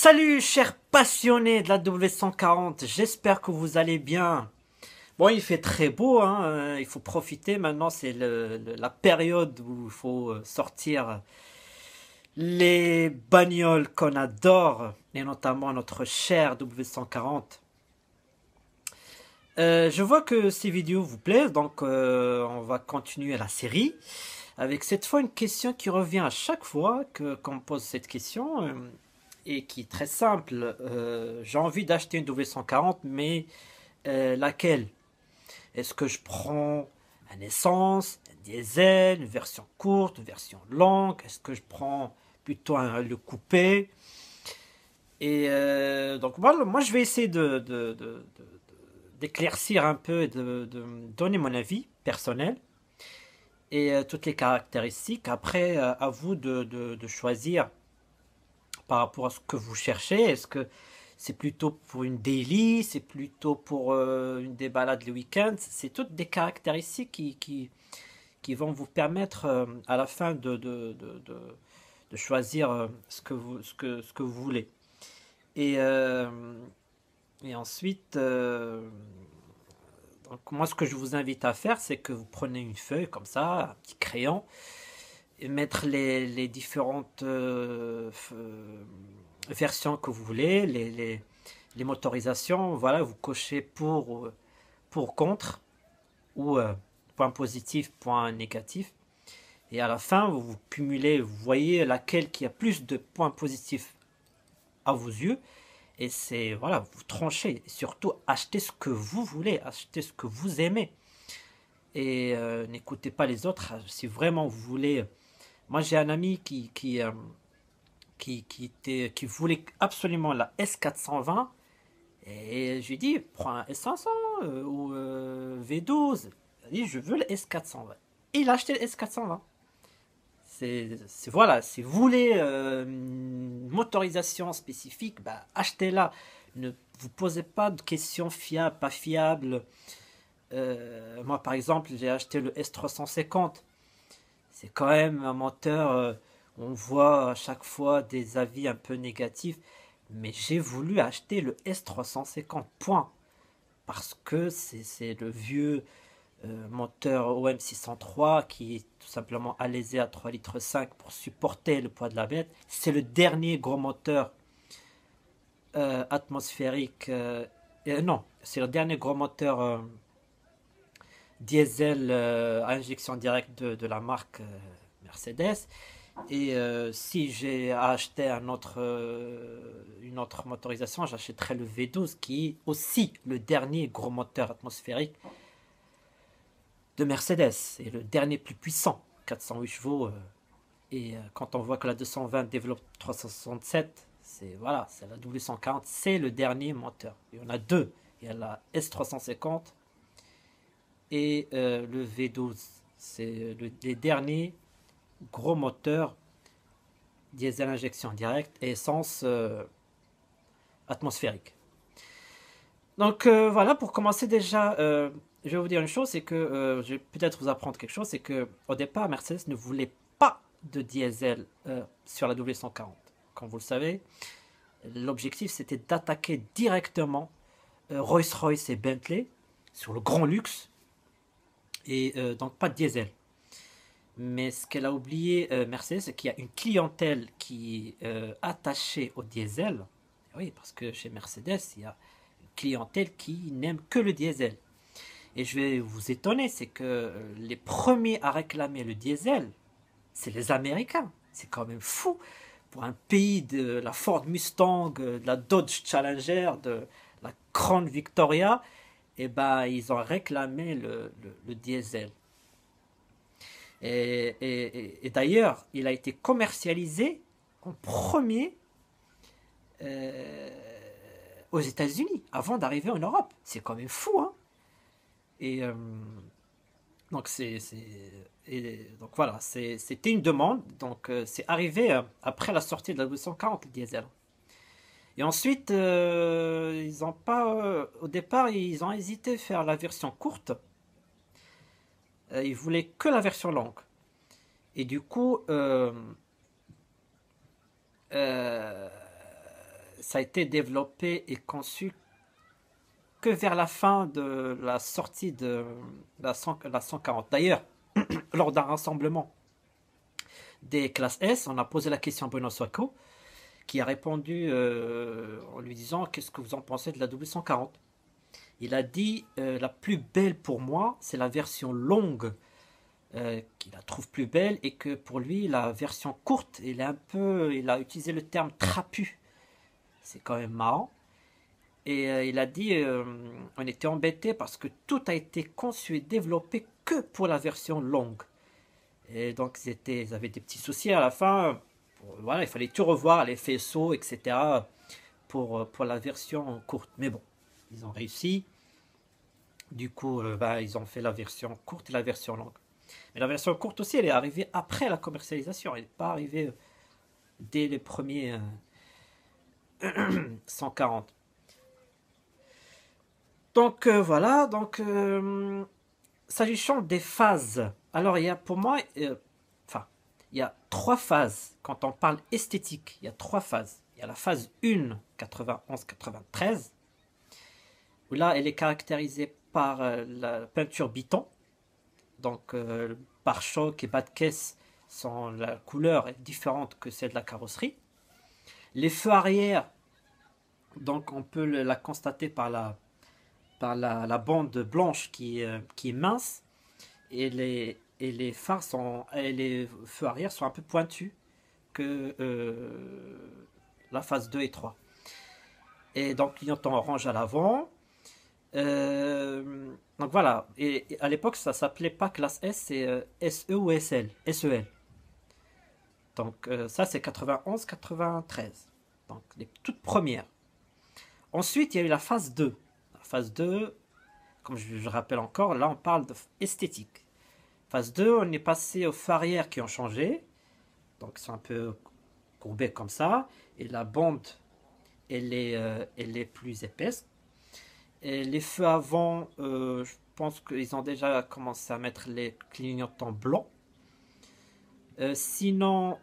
Salut chers passionnés de la W140, j'espère que vous allez bien. Bon, il fait très beau, hein, euh, il faut profiter. Maintenant, c'est la période où il faut euh, sortir les bagnoles qu'on adore, et notamment notre cher W140. Euh, je vois que ces vidéos vous plaisent, donc on va continuer la série avec cette fois une question qui revient à chaque fois qu'on pose cette question et qui est très simple. Euh, J'ai envie d'acheter une W140, mais euh, laquelle? Est-ce que je prends un essence, un diesel, une version courte, une version longue? Est-ce que je prends plutôt un- le coupé? Et euh, donc voilà, moi je vais essayer de, d'éclaircir un peu et de, donner mon avis personnel et toutes les caractéristiques. Après, à vous de- de choisir par rapport à ce que vous cherchez. Est-ce que c'est plutôt pour une daily, c'est plutôt pour euh, une des balades le week-end? C'est toutes des caractéristiques qui, qui, qui vont vous permettre euh, à la fin de, de, de, choisir euh, ce que vous, ce que, ce que vous voulez. Et, et ensuite, moi, ce que je vous invite à faire, c'est que vous prenez une feuille comme ça, un petit crayon, mettre les, les différentes euh, euh, versions que vous voulez, les, les, motorisations. Voilà, vous cochez pour, ou- pour, contre, ou euh, point positif, point négatif. Et à la fin, vous, vous cumulez, vous voyez laquelle qui a plus de points positifs à vos yeux. Et c'est, voilà, vous tranchez. Et surtout, achetez ce que vous voulez, achetez ce que vous aimez. Et euh, n'écoutez pas les autres. Si vraiment vous voulez. Moi, j'ai un ami qui, qui, euh, voulait absolument la S420. Et je lui ai dit, prends un S500 euh, ou euh, V12. Il a dit, je veux la S420. Et il a acheté la S420. C'est, voilà, si vous voulez motorisation spécifique, bah, achetez-la. Ne vous posez pas de questions fiables, pas fiables. Moi, par exemple, j'ai acheté le S350. C'est quand même un moteur, euh, on voit à chaque fois des avis un peu négatifs, mais j'ai voulu acheter le S350, point. Parce que c'est le vieux euh, moteur OM603 qui est tout simplement alésé à 3 litres 5 pour supporter le poids de la bête. C'est le dernier gros moteur euh, atmosphérique. euh, non, c'est le dernier gros moteur euh, diesel euh, à injection directe de, la marque euh, Mercedes. Et euh, si j'ai à acheter un autre, euh, une autre motorisation, j'achèterais le V12 qui est aussi le dernier gros moteur atmosphérique de Mercedes et le dernier plus puissant, 408 chevaux. euh, et euh, quand on voit que la 220 développe 367, c'est voilà, c'est la W140, c'est le dernier moteur. Il y en a deux. Il y a la S350 et euh, le V12. C'est le- les derniers gros moteurs diesel injection directe et essence euh, atmosphérique. Donc euh, voilà, pour commencer déjà, euh, je vais vous dire une chose, c'est que euh, je vais peut-être vous apprendre quelque chose, c'est que au départ, Mercedes ne voulait pas de diesel euh, sur la W140. Comme vous le savez, l'objectif c'était d'attaquer directement euh, Rolls-Royce et Bentley sur le grand luxe et euh, donc pas de diesel. Mais ce qu'elle a oublié, euh, Mercedes, c'est qu'il y a une clientèle qui est euh, attachée au diesel. Oui, parce que chez Mercedes, il y a une clientèle qui n'aime que le diesel. Et je vais vous étonner, c'est que les premiers à réclamer le diesel, c'est les Américains. C'est quand même fou pour un pays de la Ford Mustang, de la Dodge Challenger, de la Crown Victoria. Et ben, ils ont réclamé le, diesel. Et, d'ailleurs, il a été commercialisé en premier euh, aux États-Unis avant d'arriver en Europe. C'est quand même fou, hein? Et euh, et donc voilà, c'était une demande. Donc euh, c'est arrivé après la sortie de la 240 le diesel. Et ensuite, euh, ils ont pas, euh, au départ, ils ont hésité à faire la version courte. Euh, ils voulaient que la version longue. Et du coup, ça a été développé et conçu que vers la fin de la sortie de la, 140. D'ailleurs, lors d'un rassemblement des classes S, on a posé la question à Bruno Swako, qui a répondu euh, en lui disant Qu'est-ce que vous en pensez de la W140 Il a dit euh, La plus belle pour moi, c'est la version longue euh, qu'il la trouve plus belle et que pour lui, la version courte, il, est un peu, il a utilisé le terme trapu. C'est quand même marrant. Et il a dit on était embêté parce que tout a été conçu et développé que pour la version longue. Et donc ils, étaient, ils avaient des petits soucis à la fin. Voilà, il fallait tout revoir, les faisceaux, etc. pour, pour la version courte. Mais bon, ils ont réussi. Du coup, bah, ils ont fait la version courte et la version longue. Mais la version courte aussi, elle est arrivée après la commercialisation. Elle n'est pas arrivée euh, dès les premiers 140. Euh, donc euh, voilà, donc s'agissant des phases, alors il y a pour moi, il y a trois phases quand on parle esthétique. Il y a trois phases. Il y a la phase 1, 91-93, où là elle est caractérisée par la peinture biton donc, euh, pare-choc et bas de caisse sont la couleur est différente que celle de la carrosserie. Les feux arrière, donc on peut la constater par la, par la, bande blanche qui, euh, qui est mince et les, et les phares sont et les feux arrière sont un peu pointus que euh, la phase 2 et 3. Et donc clignotant orange à l'avant. Euh, donc voilà, et, à l'époque ça s'appelait pas classe S, c'est euh, SE ou SL, SEL. Donc euh, ça c'est 91-93, donc les toutes premières. Ensuite il y a eu la phase 2. La phase 2, comme je, rappelle encore, là on parle d'esthétique. Phase 2, on est passé aux feux arrière qui ont changé, donc sont un peu courbés comme ça, et la bande elle est, euh, elle est plus épaisse, et les feux avant, euh, je pense qu'ils ont déjà commencé à mettre les clignotants blancs. Euh, sinon,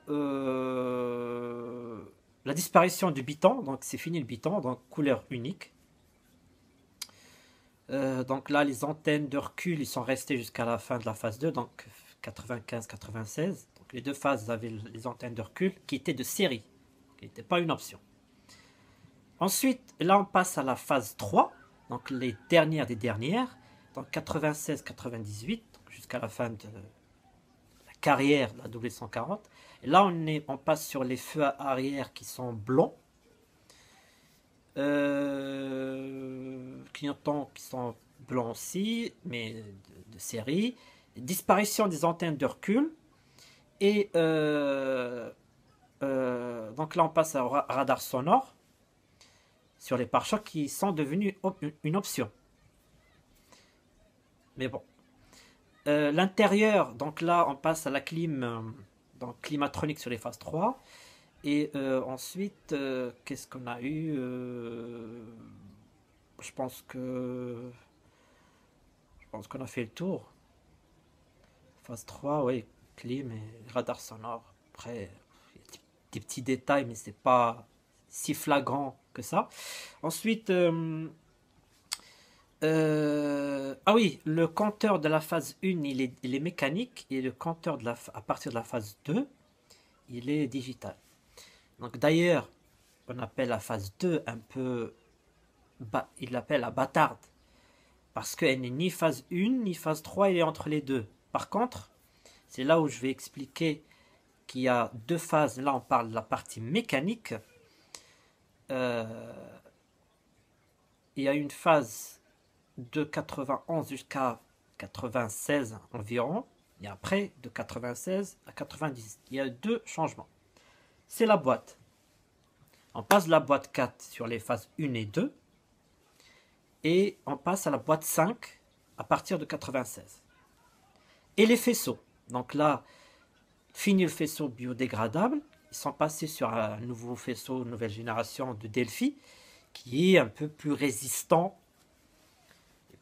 la disparition du biton, donc c'est fini le biton, donc couleur unique. Donc là, les antennes de recul, ils sont restés jusqu'à la fin de la phase 2, donc 95-96. Donc les deux phases avaient les antennes de recul qui étaient de série, qui n'étaient pas une option. Ensuite, là, on passe à la phase 3 donc les dernières des dernières, donc 96-98, jusqu'à la fin de la carrière de la W140. Et là, on, est, on passe sur les feux arrière qui sont blancs, euh, clignotants qui sont blancs aussi, mais de, série, disparition des antennes de recul, et euh, euh, donc là, on passe au radar sonore sur les pare-chocs qui sont devenus une option. Mais bon. Euh, l'intérieur, donc là, on passe à la clim, donc climatronique sur les phases 3. Et ensuite, qu'est-ce qu'on a eu Je pense que. Je pense qu'on a fait le tour. Phase 3, oui, clim et radar sonore. Après, il y a des petits détails, mais c'est pas si flagrant que ça. Ensuite, euh, euh, ah oui, le compteur de la phase 1, il est, mécanique et le compteur de la, à partir de la phase 2, il est digital. Donc d'ailleurs, on appelle la phase 2 un peu, il l'appelle la bâtarde, parce qu'elle n'est ni phase 1 ni phase 3, elle est entre les deux. Par contre, c'est là où je vais expliquer qu'il y a deux phases. Là, on parle de la partie mécanique euh, il y a une phase de 91 jusqu'à 96 environ, et après de 96 à 90. Il y a deux changements. C'est la boîte. On passe la boîte 4 sur les phases 1 et 2, et on passe à la boîte 5 à partir de 96. Et les faisceaux. Donc là, fini le faisceau biodégradable, ils sont passés sur un nouveau faisceau, nouvelle génération de Delphi, qui est un peu plus résistant,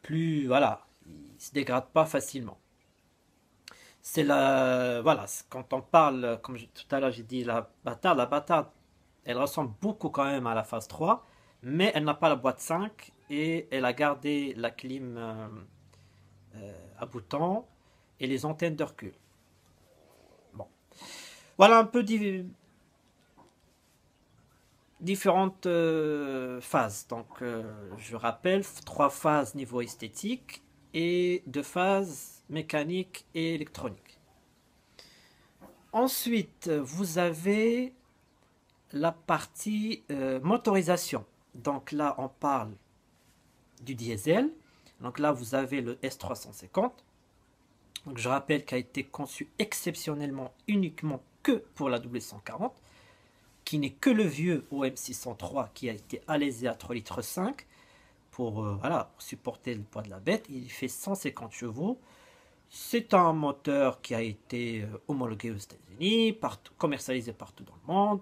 plus, voilà, il se dégrade pas facilement. C'est la, voilà, quand on parle, comme tout à l'heure j'ai dit la bâtarde, la bâtarde, Elle ressemble beaucoup quand même à la phase 3, mais elle n'a pas la boîte 5 elle a gardé la clim euh, euh, à boutons et les antennes de recul. Bon. Voilà un peu différentes euh, phases. Donc, je rappelle, trois phases niveau esthétique et deux phases mécanique et électronique. Ensuite, vous avez la partie motorisation. Donc là, on parle diesel. Donc là, vous avez le S350. Donc je rappelle qu'il a été conçu exceptionnellement uniquement que pour la W140, qui n'est que le vieux OM603 qui a été alésé à 3 litres 5 pour, euh, voilà, supporter le poids de la bête. Il fait 150 chevaux. C'est un moteur qui a été euh, homologué aux États-Unis, commercialisé partout dans le monde.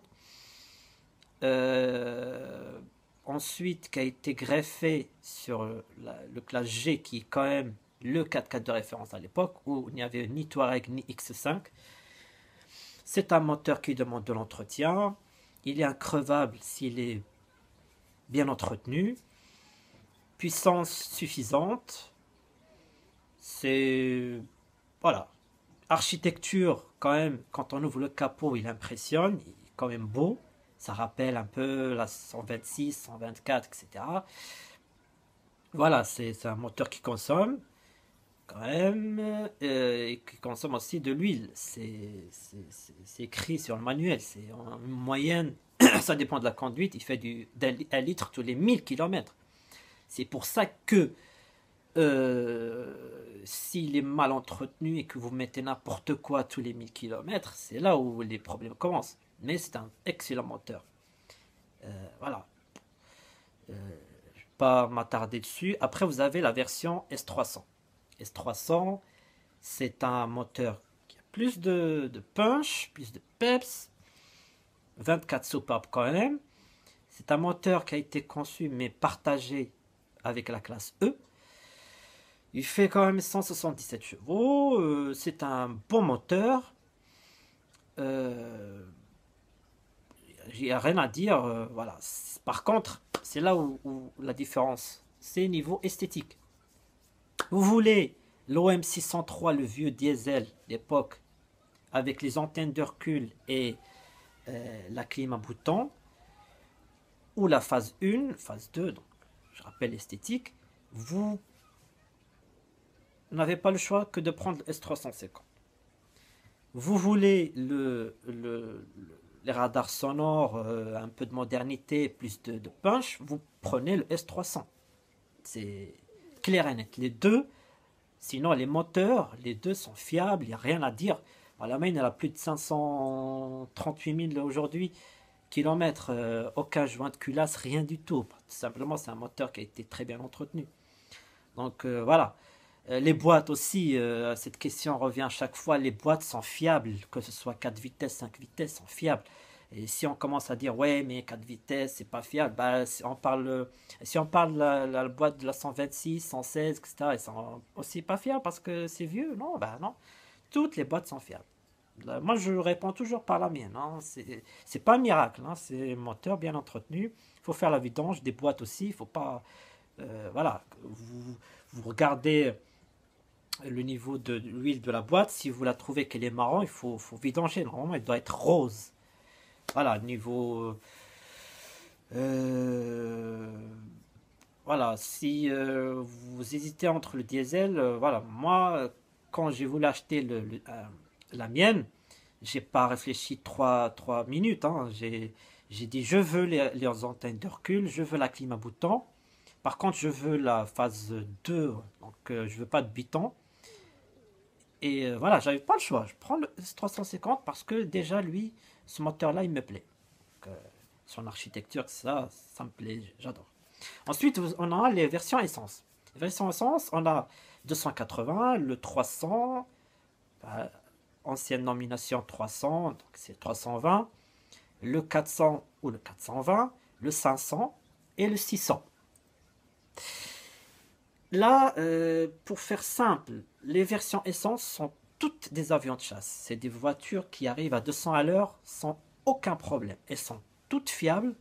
Euh, ensuite qui a été greffé sur le classe G qui est quand même le 4x4 de référence à l'époque où il n'y avait ni Touareg ni X5. C'est un moteur qui demande de l'entretien. Il est increvable s'il est bien entretenu. Puissance suffisante. C'est... Voilà. Architecture, quand même, quand on ouvre le capot, il impressionne. Il est quand même beau. Ça rappelle un peu la 126, 124, etc. Voilà, c'est un moteur qui consomme quand même euh, et qui consomme aussi de l'huile. C'est écrit sur le manuel. C'est en moyenne, ça dépend de la conduite, il fait du, un litre tous les 1000 km. C'est pour ça que euh, s'il est mal entretenu et que vous mettez n'importe quoi tous les 1000 km, c'est là où les problèmes commencent mais c'est un excellent moteur. Euh, voilà. Euh, je ne vais pas m'attarder dessus. Après, vous avez la version S300. S300, c'est un moteur qui a plus de, punch, plus de peps, 24 soupapes quand même. C'est un moteur qui a été conçu mais partagé avec la classe E. Il fait quand même 177 chevaux. Euh, c'est un bon moteur. Euh, j'ai rien à dire. Euh, voilà. Par contre, c'est là où, la différence, c'est niveau esthétique. Vous voulez l'OM 603, le vieux diesel d'époque, avec les antennes de recul et euh, la clim à bouton, ou la phase 1, phase 2, donc je rappelle l'esthétique, vous n'avez pas le choix que de prendre le S350. Vous voulez le, le les radars sonores, euh, un peu de modernité, plus de, punch, vous prenez le S300. C'est clair et net. Les deux, sinon les moteurs, les deux sont fiables, il n'y a rien à dire. la main, elle a plus de 538 000 aujourd'hui kilomètres, euh, aucun joint de culasse, rien du tout. Tout simplement, c'est un moteur qui a été très bien entretenu. Donc euh, voilà. Les boîtes aussi, cette question revient à chaque fois, les boîtes sont fiables, que ce soit 4 vitesses, 5 vitesses, sont fiables. Et si on commence à dire ouais mais 4 vitesses c'est pas fiable, bah, si on parle si on parle la, boîte de la 126, 116, etc. Ils sont aussi pas fiables parce que c'est vieux, non? Bah non, toutes les boîtes sont fiables. moi je réponds toujours par la mienne. Hein. C'est pas un miracle, hein. c'est un moteur bien entretenu. Il faut faire la vidange des boîtes aussi. Il faut pas euh, voilà vous, vous regardez le niveau de l'huile de la boîte, si vous la trouvez qu'elle est marron, il faut, faut vidanger. Normalement, elle doit être rose. Voilà, niveau. Euh, voilà, si euh, vous hésitez entre le diesel, euh, voilà, moi, quand j'ai voulu acheter la mienne, j'ai pas réfléchi 3, 3 minutes. Hein. j'ai dit je veux les, les, antennes de recul, je veux la clim à bouton. Par contre, je veux la phase 2, donc je veux pas de biton. Et voilà, j'avais pas le choix. Je prends le 350 parce que déjà, lui, ce moteur-là, il me plaît. Euh, son architecture, ça, ça me plaît, j'adore. Ensuite, on a les versions essence. Les versions essence, on a 280, le 300, bah, ancienne nomination 300, donc c'est 320, le 400 ou le 420, le 500 et le 600. Là, euh, pour faire simple, les versions essence sont des avions de chasse. C'est des voitures qui arrivent à 200 à l'heure sans aucun problème. Elles sont toutes fiables.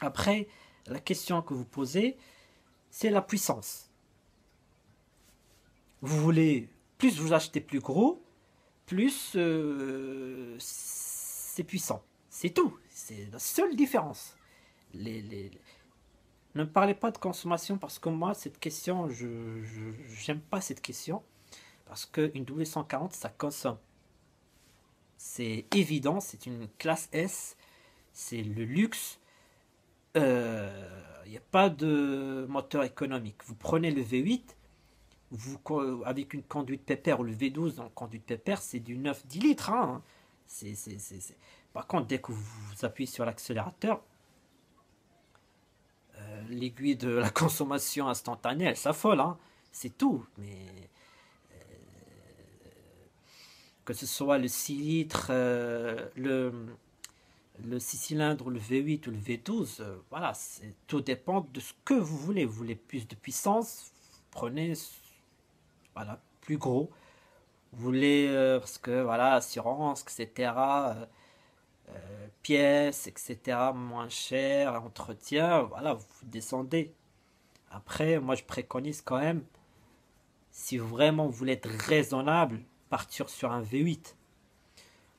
Après, la question que vous posez, c'est la puissance. Vous voulez, plus vous achetez plus gros, plus euh, c'est puissant. C'est tout. C'est la seule différence. Ne parlez pas de consommation parce que moi, cette question, je n'aime pas cette question. Parce qu'une W140, ça consomme. C'est évident, c'est une classe S, c'est le luxe. Il euh, n'y a pas de moteur économique. Vous prenez le V8, vous, avec une conduite pépère ou le V12 dans conduite pépère, c'est du 9-10 litres. Hein. Par contre, dès que vous appuyez sur l'accélérateur, l'aiguille de la consommation instantanée, elle s'affole. Hein. C'est tout. Mais que ce soit le 6 litres, euh, le, le 6 cylindres, le V8 ou le V12, euh, voilà, tout dépend de ce que vous voulez. Vous voulez plus de puissance, prenez voilà, plus gros. Vous voulez, euh, parce que voilà, assurance, etc., pièces, etc., moins cher, entretien, voilà, vous descendez. Après, moi je préconise quand même, si vraiment vous voulez être raisonnable, partir sur un V8.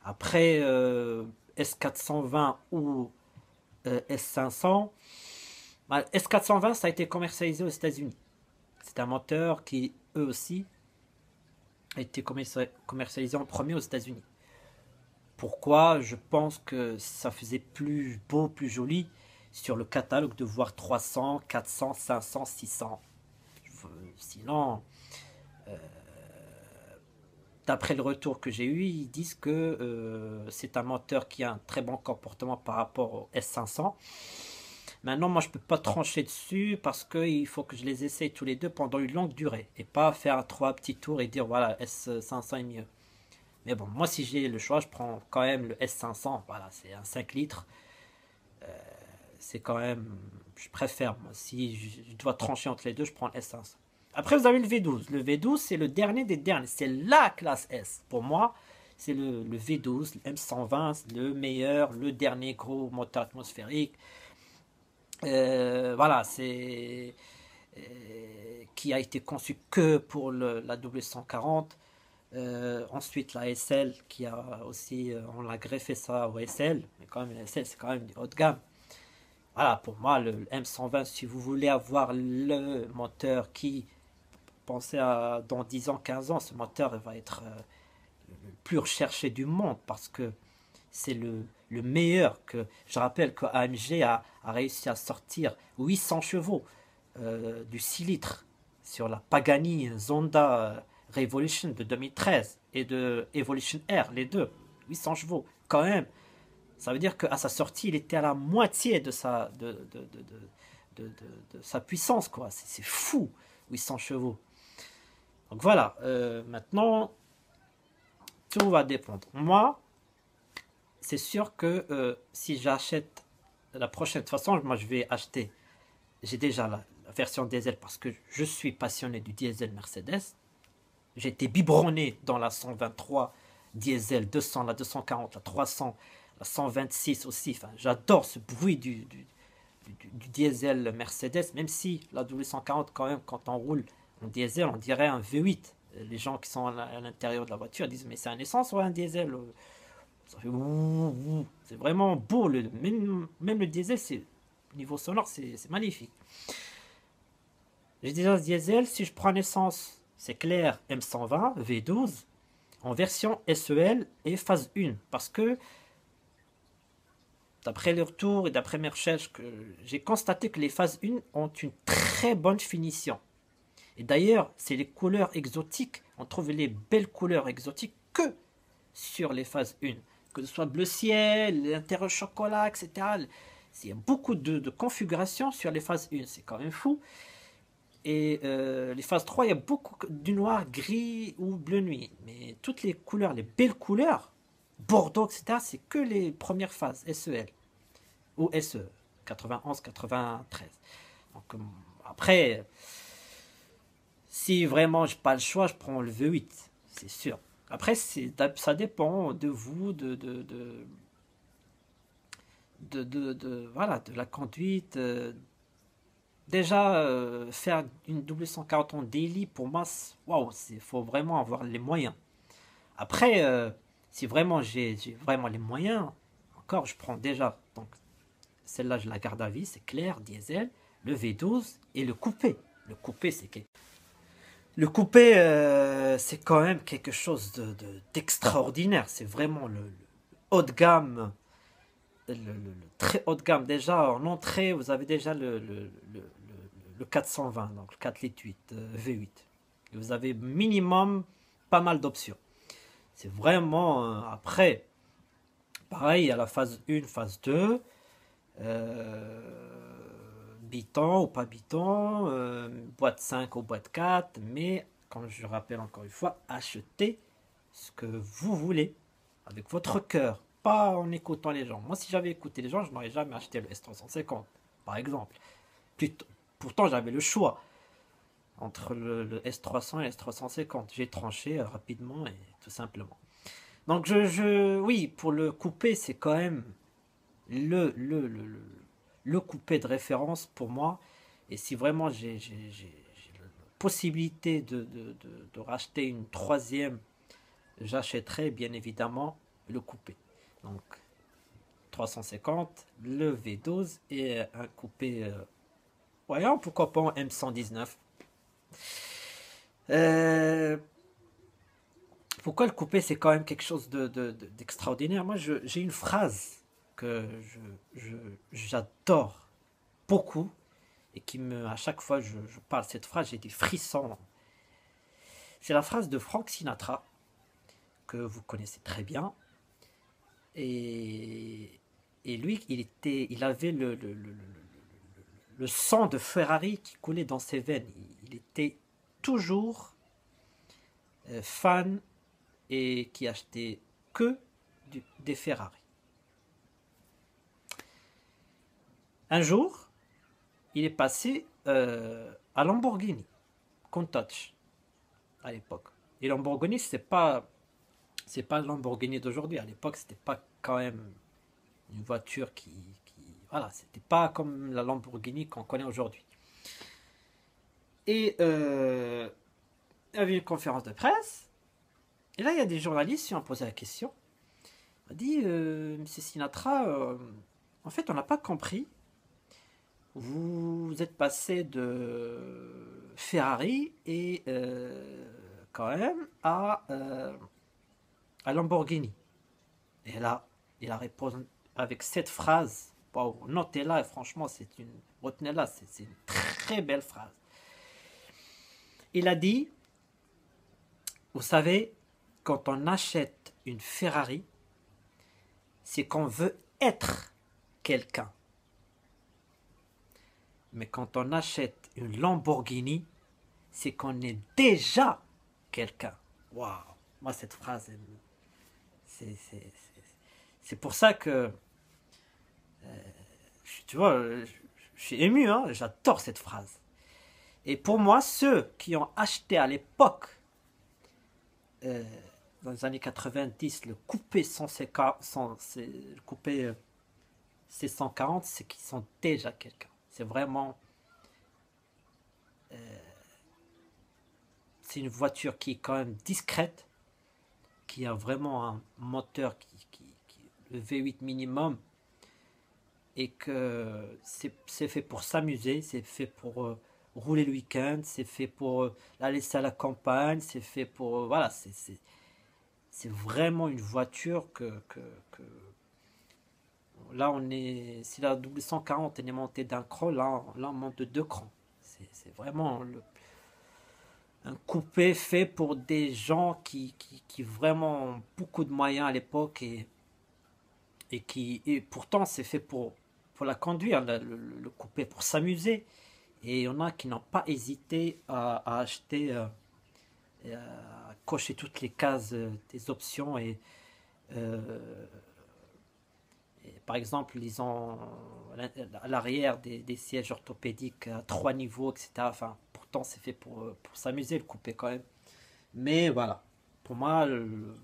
Après euh, S420 ou euh, S500, bah, S420 ça a été commercialisé aux États-Unis. C'est un moteur qui, eux aussi, a été commercialisé en premier aux États-Unis. Pourquoi Je pense que ça faisait plus beau, plus joli sur le catalogue de voir 300, 400, 500, 600. Sinon, euh, d'après le retour que j'ai eu, ils disent que euh, c'est un moteur qui a un très bon comportement par rapport au S500. Maintenant, moi, je ne peux pas trancher dessus parce qu'il faut que je les essaye tous les deux pendant une longue durée et pas faire trois petits tours et dire voilà, S500 est mieux. Mais bon, moi, si j'ai le choix, je prends quand même le S500. Voilà, c'est un 5 litres. Euh, c'est quand même. Je préfère. Moi, si je dois trancher entre les deux, je prends le S500. Après, vous avez le V12. Le V12, c'est le dernier des derniers. C'est la classe S. Pour moi, c'est le, V12, le M120, le meilleur, le dernier gros moteur atmosphérique. Euh, voilà, c'est. Euh, qui a été conçu que pour la W140. Euh, ensuite, la SL, qui a aussi. on l'a greffé ça au SL. Mais quand même, la SL, c'est quand même du haut de gamme. Voilà, pour moi, le M120, si vous voulez avoir le moteur qui pensez à dans 10 ans, 15 ans, ce moteur va être euh, le plus recherché du monde parce que c'est le, meilleur que je rappelle que AMG a, réussi à sortir 800 chevaux euh, du 6 litres sur la Pagani Zonda euh, Revolution de 2013 et de Evolution R, les deux, 800 chevaux, quand même. Ça veut dire qu'à sa sortie, il était à la moitié de sa, de, de, de, de sa puissance, quoi. C'est fou, 800 chevaux. Donc voilà, euh, maintenant, tout va dépendre. Moi, c'est sûr que euh, si j'achète la prochaine, de toute façon, moi je vais acheter, j'ai déjà la, version diesel parce que je suis passionné du diesel Mercedes. Été biberonné dans la 123 diesel 200, la 240, la 300, la 126 aussi. J'adore ce bruit du, diesel Mercedes, même si la W140, quand même, quand on roule, un diesel, on dirait un V8. Les gens qui sont à l'intérieur de la voiture disent mais c'est un essence ou un diesel C'est vraiment beau. Même, le diesel, c'est niveau sonore, c'est magnifique. J'ai déjà diesel, si je prends essence, c'est clair, M120, V12, en version SEL et phase 1. Parce que, d'après le retour et d'après mes recherches, j'ai constaté que les phases 1 ont une très bonne finition. Et d'ailleurs, c'est les couleurs exotiques. On trouve les belles couleurs exotiques que sur les phases 1. Que ce soit bleu ciel, l'intérieur chocolat, etc. Il y a beaucoup de, configurations sur les phases 1. C'est quand même fou. Et euh, les phases 3, il y a beaucoup du noir, gris ou bleu nuit. Mais toutes les couleurs, les belles couleurs, Bordeaux, etc., c'est que les premières phases, SEL. Ou SE, 91, 93. Donc, euh, après, si vraiment je n'ai pas le choix, je prends le V8, c'est sûr. Après, ça dépend de vous, de, de, de, de, voilà, de la conduite. Déjà, euh, faire une W140 en daily, pour moi, waouh, il faut vraiment avoir les moyens. Après, euh, si vraiment j'ai vraiment les moyens, encore, je prends déjà, donc celle-là, je la garde à vie, c'est clair, diesel, le V12 et le coupé. Le coupé, c'est que- le coupé, euh, c'est quand même quelque chose de- de- d'extraordinaire. c'est vraiment le, haut de gamme, le- le très haut de gamme. Déjà, en entrée, vous avez déjà le, le, le- le- le 420, donc le 4 litres 8, euh, V8. Et vous avez minimum pas mal d'options. C'est vraiment euh, après. Pareil, il y a la phase 1, phase 2. Euh, biton ou pas biton, euh, boîte 5 ou boîte 4, mais comme je rappelle encore une fois, achetez ce que vous voulez avec votre cœur, pas en écoutant les gens. Moi, si j'avais écouté les gens, je n'aurais jamais acheté le S350, par exemple. Plutôt- pourtant, j'avais le choix entre le, le S300 et le S350. J'ai tranché euh, rapidement et tout simplement. Donc, je, oui, pour le coupé, c'est quand même le, le, coupé de référence pour moi. Et si vraiment j'ai la possibilité de racheter une troisième, j'achèterai bien évidemment le coupé. Donc 350, le V12 et un coupé, euh, voyons pourquoi pas un M119. Euh, pourquoi le coupé c'est quand même quelque chose de, de- de- d'extraordinaire? Moi j'ai une phrase que j'adore beaucoup et qui me, à chaque fois je, je parle cette phrase, j'ai des frissons. C'est la phrase de Frank Sinatra que vous connaissez très bien. Et, lui, il, était, il avait le- le- sang de Ferrari qui coulait dans ses veines. Il, était toujours euh, fan et qui achetait que des Ferrari. Un jour, il est passé euh, à Lamborghini, Countach, à l'époque. Et Lamborghini, c'est pas, c'est pas Lamborghini d'aujourd'hui. À l'époque, c'était pas quand même une voiture qui voilà, c'était pas comme la Lamborghini qu'on connaît aujourd'hui. Et euh, il y avait une conférence de presse. Et là, il y a des journalistes qui ont posé la question. On a dit, euh, Sinatra, euh, en fait, on n'a pas compris. Vous êtes passé de Ferrari et euh, quand même à, à Lamborghini. Et là, il a répondu avec cette phrase. Wow, notez-la, franchement, c'est une. Retenez-la, c'est une très belle phrase. Il a dit Vous savez, quand on achète une Ferrari, c'est qu'on veut être quelqu'un. Mais quand on achète une Lamborghini, c'est qu'on est déjà quelqu'un. Waouh Moi, cette phrase, c'est pour ça que, tu vois, je, je suis ému, hein, j'adore cette phrase. Et pour moi, ceux qui ont acheté à l'époque, euh, dans les années 90, le coupé 150, cent- c'est- le coupé euh, C140, c'est qu'ils sont déjà quelqu'un. C'est vraiment. euh, c'est une voiture qui est quand même discrète, qui a vraiment un moteur qui- le V8 minimum, et que c'est fait pour s'amuser, c'est fait pour euh, rouler le week-end, c'est fait pour euh, la laisser à la campagne, c'est fait pour euh, voilà, c'est vraiment une voiture que, que, que- là on est si la W140 elle est montée d'un cran, là, là on monte de deux crans. C'est vraiment un coupé fait pour des gens qui, qui, qui vraiment ont beaucoup de moyens à l'époque et, et qui et pourtant c'est fait pour, la conduire, le, coupé pour s'amuser. Et il y en a qui n'ont pas hésité à, acheter, euh, à cocher toutes les cases euh, des options et, euh, et par exemple, ils ont à l'arrière des, sièges orthopédiques à trois niveaux, etc. Pourtant, c'est fait pour, s'amuser le coupé quand même. Mais voilà, pour moi, le,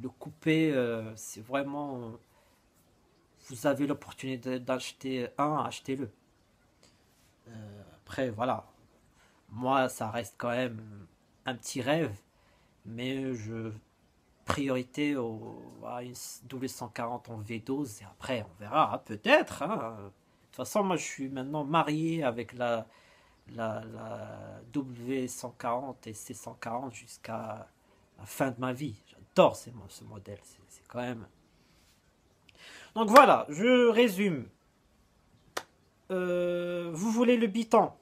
le coupé, euh, c'est vraiment. Vous avez l'opportunité d'acheter un, achetez-le. Euh, après, voilà. Moi, ça reste quand même un petit rêve, mais je priorité au, à une W140 en V12 et après on verra, hein, peut-être. Hein. De toute façon, moi je suis maintenant marié avec la, la, la W140 et C140 jusqu'à la fin de ma vie. J'adore ce modèle, c'est quand même donc voilà, je résume. Euh, vous voulez le biton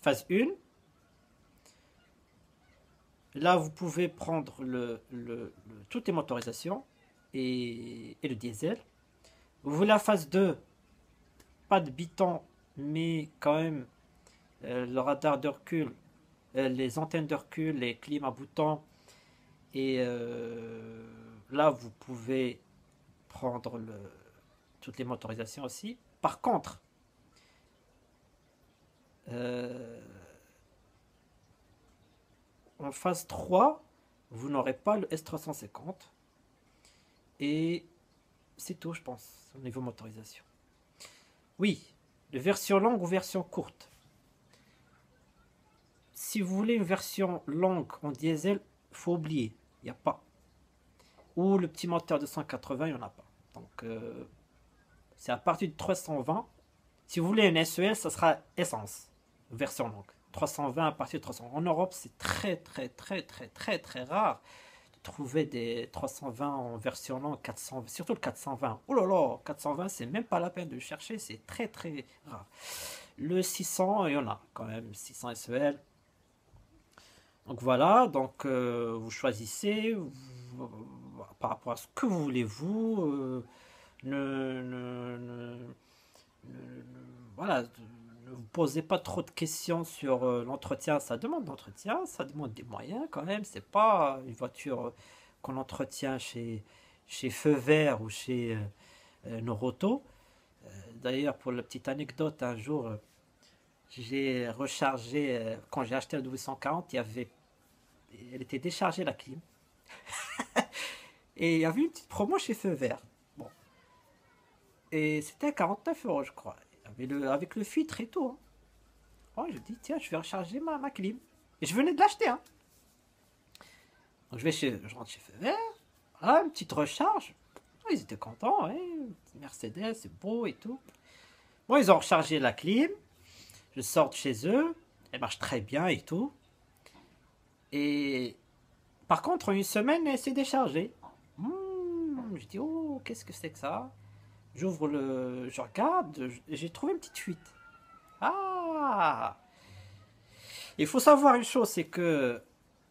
Phase 1. Là, vous pouvez prendre le, toutes les motorisations et, le diesel. Vous voulez la phase 2 Pas de biton, mais quand même euh, le radar de recul, euh, les antennes de recul, les clims à boutons. Et là, vous pouvez le, toutes les motorisations aussi. Par contre, euh, en phase 3, vous n'aurez pas le S350. Et c'est tout, je pense, au niveau motorisation. Oui, de version longue ou version courte. Si vous voulez une version longue en diesel, faut oublier, il n'y a pas. Ou le petit moteur de 180, il n'y en a pas. Donc, euh, c'est à partir de 320. Si vous voulez une SEL, ça sera essence, version longue. 320 à partir de 300. En Europe, c'est très, très, très, très, très, très rare de trouver des 320 en version longue, 400, surtout le 420. Oh là là, 420, c'est même pas la peine de chercher, c'est très, très rare. Le 600, il y en a quand même, 600 SEL. Donc voilà, donc euh, vous choisissez, par rapport à ce que vous voulez vous. Euh, ne, voilà, ne vous posez pas trop de questions sur euh, l'entretien. Ça demande d'entretien, ça demande des moyens quand même. C'est pas une voiture qu'on entretient chez, chez Feu Vert ou chez euh, Noroto. D'ailleurs, pour la petite anecdote, un jour, j'ai rechargé, quand j'ai acheté la 240, il y avait, elle était déchargée la clim. Et il y avait une petite promo chez Feu Vert. Bon. Et c'était 49 euros, je crois. Avec le, filtre et tout. Hein. Oh, je dis, tiens, je vais recharger ma, clim. Et je venais de l'acheter. Hein. Donc je vais chez, je rentre chez Feu Vert. Ah, une petite recharge. Oh, ils étaient contents. Ouais. Mercedes, c'est beau et tout. Bon, ils ont rechargé la clim. Je sors de chez eux. Elle marche très bien et tout. Et par contre, en une semaine, elle s'est déchargée. Je dis, oh, qu'est-ce que c'est que ça? J'ouvre le. Je regarde, j'ai trouvé une petite fuite. Ah Il faut savoir une chose, c'est que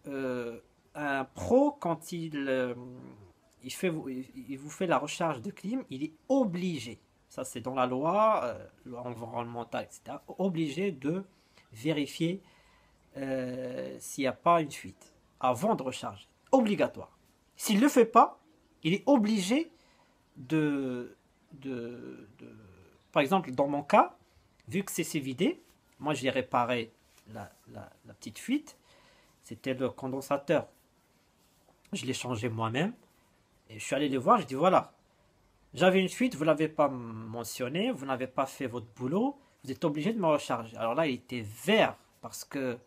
euh, un pro, quand il, euh, il, il vous fait la recharge de clim, il est obligé, ça c'est dans la loi, euh, loi environnementale, etc., obligé de vérifier s'il n'y a pas une fuite avant de recharger. Obligatoire. S'il ne le fait pas, il est obligé de, Par exemple, dans mon cas, vu que c'est vidé, moi j'ai réparé la, petite fuite. C'était le condensateur. Je l'ai changé moi-même. Et je suis allé les voir, je dis voilà, j'avais une fuite, vous ne l'avez pas mentionné, vous n'avez pas fait votre boulot, vous êtes obligé de me recharger. Alors là, il était vert parce que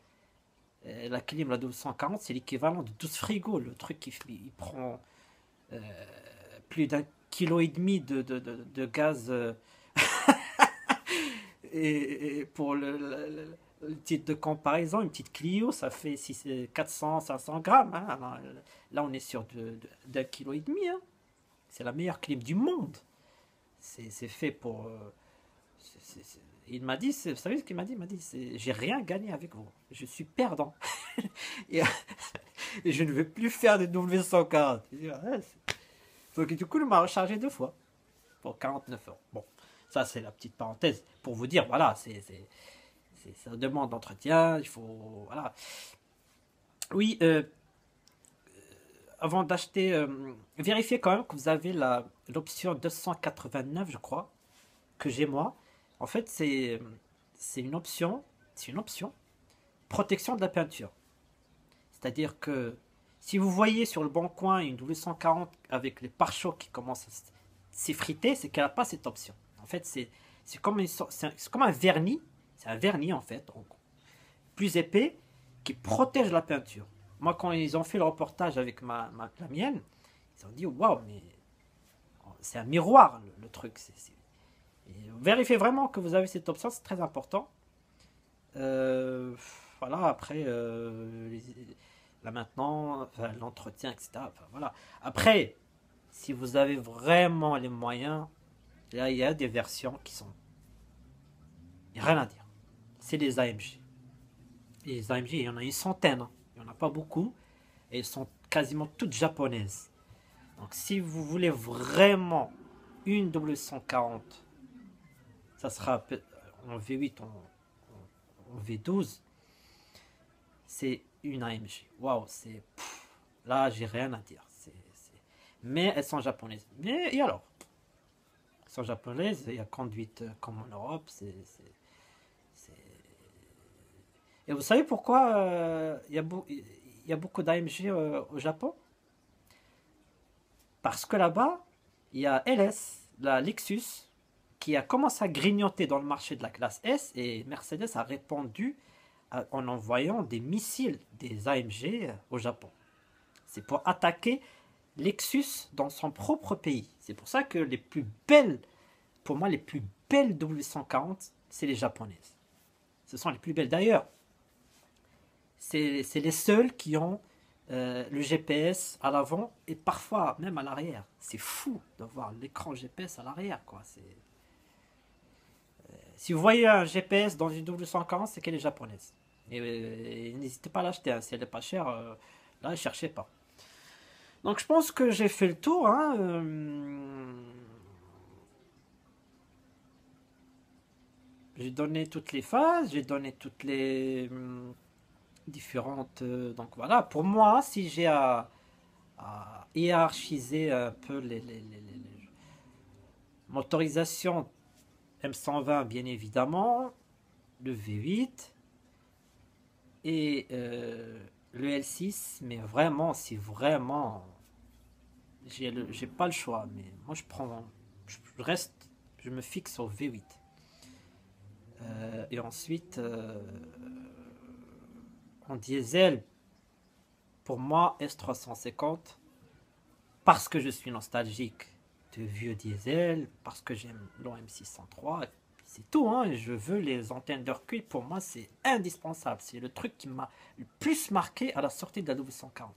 euh, la clim, la 240, c'est l'équivalent de 12 frigos. Le truc, il, prend plus d'un kilo et demi de, de, de, gaz. Euh, et, pour le, titre de comparaison, une petite Clio, ça fait 400, 500 grammes. Hein. là, on est sur d'un kilo et demi. Hein. C'est la meilleure clim du monde. C'est fait pour il m'a dit, vous savez ce qu'il m'a dit? Il m'a dit, j'ai rien gagné avec vous. Je suis perdant. et, je ne veux plus faire de W140. Donc du coup, il m'a rechargé deux fois. Pour 49 euros. Bon, ça c'est la petite parenthèse. Pour vous dire, voilà, c'est ça demande d'entretien. Il faut... Voilà. Oui, euh, avant d'acheter, euh, vérifiez quand même que vous avez l'option 289, je crois, que j'ai moi. En fait, c'est une option, c'est une option, protection de la peinture. C'est-à-dire que si vous voyez sur le bon coin une W140 avec les pare-chocs qui commencent s'effriter, c'est qu'elle n'a pas cette option. En fait, c'est comme, comme un vernis, c'est un vernis en fait, plus épais, qui protège la peinture. Moi, quand ils ont fait le reportage avec ma, la mienne, ils ont dit waouh, mais c'est un miroir le, truc. vérifiez vraiment que vous avez cette option, c'est très important. Euh, voilà, après, euh, là maintenant, l'entretien, etc. voilà. Après, si vous avez vraiment les moyens, là, il y a des versions qui sont. Il n'y a rien à dire. C'est les AMG. les AMG, il y en a une centaine. Hein. Il n'y en a pas beaucoup. Et elles sont quasiment toutes japonaises. Donc, si vous voulez vraiment une W140, ça sera en V8, en, en V12, c'est une AMG. Waouh, c'est. Là, j'ai rien à dire mais elles sont japonaises. Mais et alors? Elles sont japonaises, il y a conduite euh, comme en Europe. C'est, Et vous savez pourquoi euh, il, y a il, y a beaucoup d'AMG euh, au Japon? Parce que là-bas, il y a LS, la Lexus, qui a commencé à grignoter dans le marché de la classe S et Mercedes a répondu en envoyant des missiles, des AMG au Japon. C'est pour attaquer Lexus dans son propre pays. C'est pour ça que les plus belles, pour moi, les plus belles W140, c'est les japonaises. Ce sont les plus belles d'ailleurs. C'est les seules qui ont euh, le GPS à l'avant et parfois même à l'arrière. C'est fou de voir l'écran GPS à l'arrière. Euh, si vous voyez un GPS dans une W140, c'est qu'elle est japonaise. Et, euh, n'hésitez pas à l'acheter. Hein. Si elle n'est pas chère, là, ne cherchez pas. Donc je pense que j'ai fait le tour. Hein, euh, j'ai donné toutes les phases, j'ai donné toutes les hum, différentes... Euh, donc voilà, pour moi, si j'ai à, hiérarchiser un peu les, les, motorisations M120, bien évidemment, le V8 et euh, le L6, mais vraiment, si vraiment j'ai pas le choix, mais moi je prends, je reste, je me fixe au V8. Euh, et ensuite, euh, en diesel, pour moi, S350, parce que je suis nostalgique de vieux diesel, parce que j'aime l'OM603, c'est tout. Hein, je veux les antennes de recul, pour moi, c'est indispensable. C'est le truc qui m'a le plus marqué à la sortie de la W140.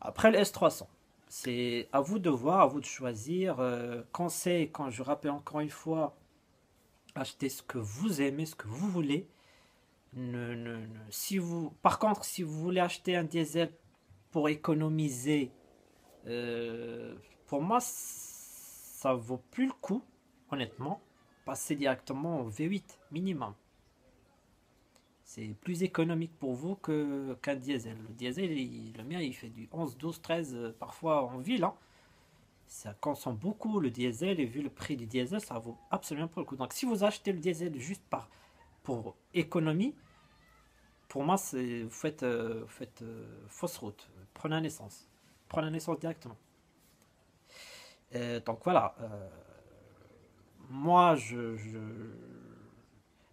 Après le S300, c'est à vous de voir, à vous de choisir. Euh, conseil, quand je rappelle encore une fois, achetez ce que vous aimez, ce que vous voulez. Ne, si vous, par contre, si vous voulez acheter un diesel pour économiser, euh, pour moi, ça vaut plus le coup, honnêtement. Passez directement au V8 minimum c'est plus économique pour vous que, qu'un diesel. Le diesel, le mien, il fait du 11, 12, 13 parfois en ville. Hein. Ça consomme beaucoup le diesel et vu le prix du diesel, ça vaut absolument pas le coup. Donc si vous achetez le diesel juste par, pour économie, pour moi, c'est, vous faites, euh, faites euh, fausse route. Prenez un essence. Prenez un essence directement. donc voilà. Euh, moi, je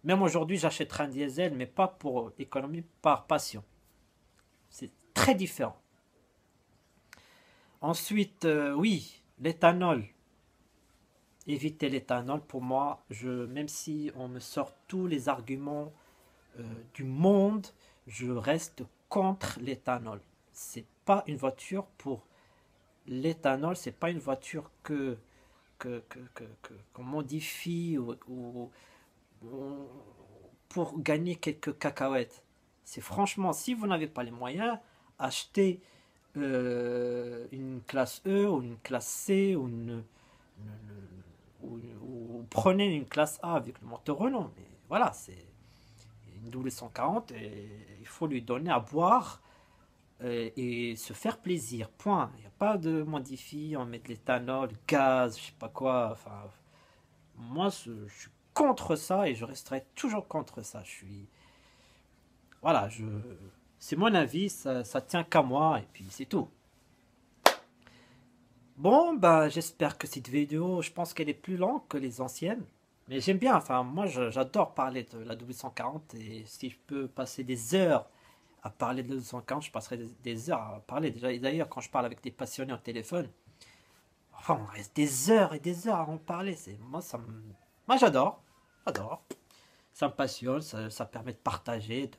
même aujourd'hui, j'achèterai un diesel, mais pas pour économie, par passion. C'est très différent. Ensuite, euh, oui, l'éthanol. Éviter l'éthanol, pour moi, même si on me sort tous les arguments euh, du monde, je reste contre l'éthanol. C'est pas une voiture pour l'éthanol, c'est pas une voiture que qu'on que, que, modifie ou pour gagner quelques cacahuètes. C'est franchement, si vous n'avez pas les moyens, achetez euh, une classe E ou une classe C ou, une, ou, prenez une classe A avec le moteur Renault. Mais voilà, c'est une double 140 et il faut lui donner à boire euh, et, se faire plaisir. Point. Il n'y a pas de modifier, on met de l'éthanol, gaz, je sais pas quoi. Enfin, moi, je suis contre ça et je resterai toujours contre ça. Je suis. Voilà, je. C'est mon avis, ça, ça tient qu'à moi et puis c'est tout. Bon, bah, j'espère que cette vidéo, je pense qu'elle est plus longue que les anciennes. Mais j'aime bien, enfin, moi j'adore parler de la W140 et si je peux passer des heures à parler de la W140, je passerai des, heures à parler. D'ailleurs, quand je parle avec des passionnés au téléphone, enfin, on reste des heures et des heures à en parler. Moi, ça moi j'adore, j'adore. Ça me passionne, ça, permet de partager, de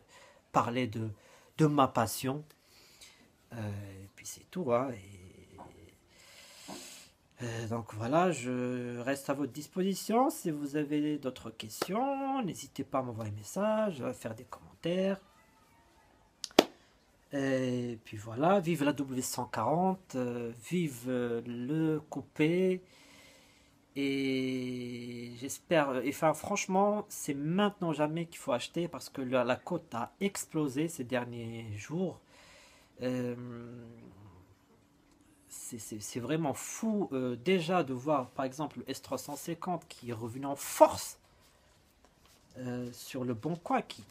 parler de, de ma passion. Euh, et puis c'est tout. Hein, euh, donc voilà, je reste à votre disposition. Si vous avez d'autres questions, n'hésitez pas à m'envoyer un message, à faire des commentaires. Et puis voilà, vive la W140, euh, vive euh, le coupé. Et j'espère, enfin franchement, c'est maintenant jamais qu'il faut acheter parce que la, cote a explosé ces derniers jours c'est vraiment fou euh, déjà de voir par exemple le S350 qui est revenu en force euh, sur le bon coin, qui,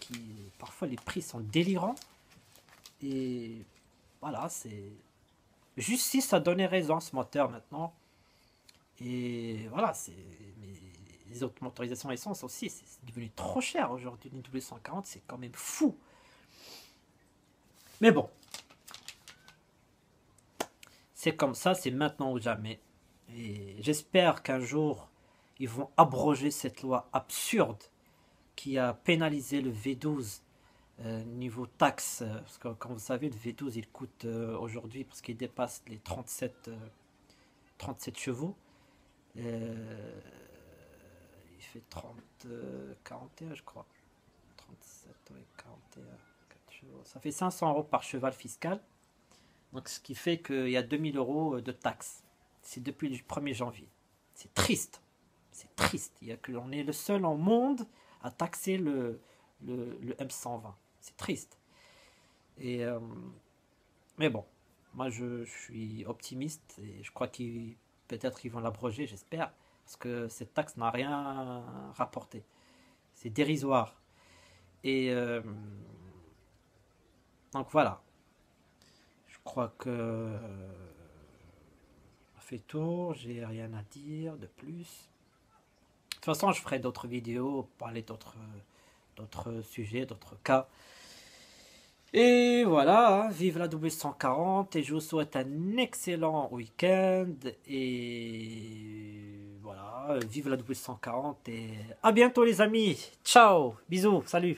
parfois les prix sont délirants. Et voilà, c'est juste si ça donnait raison ce moteur maintenant. Et voilà, c'est les autres motorisations essence aussi, c'est devenu trop cher aujourd'hui. Une W140, c'est quand même fou. Mais bon, c'est comme ça, c'est maintenant ou jamais. Et j'espère qu'un jour, ils vont abroger cette loi absurde qui a pénalisé le V12 euh, niveau taxe. Parce que, comme vous savez, le V12, il coûte euh, aujourd'hui, parce qu'il dépasse les 37, 37 euh, chevaux. il fait 30, 41, je crois. 37, 41, chevaux. Ça fait 500 euros par cheval fiscal. Donc, ce qui fait qu'il y a 2000 euros de taxes. C'est depuis le 1er janvier. C'est triste. C'est triste. Il y a que l'on est le seul au monde à taxer le, le, M120. C'est triste. Et, euh, mais bon, moi je, suis optimiste et je crois qu'ils peut-être ils vont l'abroger, j'espère, parce que cette taxe n'a rien rapporté. C'est dérisoire. Et euh, donc voilà crois que euh, fait tour, j'ai rien à dire de plus. De toute façon, je ferai d'autres vidéos, parler d'autres d'autres sujets, d'autres cas. Et voilà, hein, vive la W140 et je vous souhaite un excellent week-end et voilà, vive la W140 et à bientôt les amis. Ciao, bisous, salut.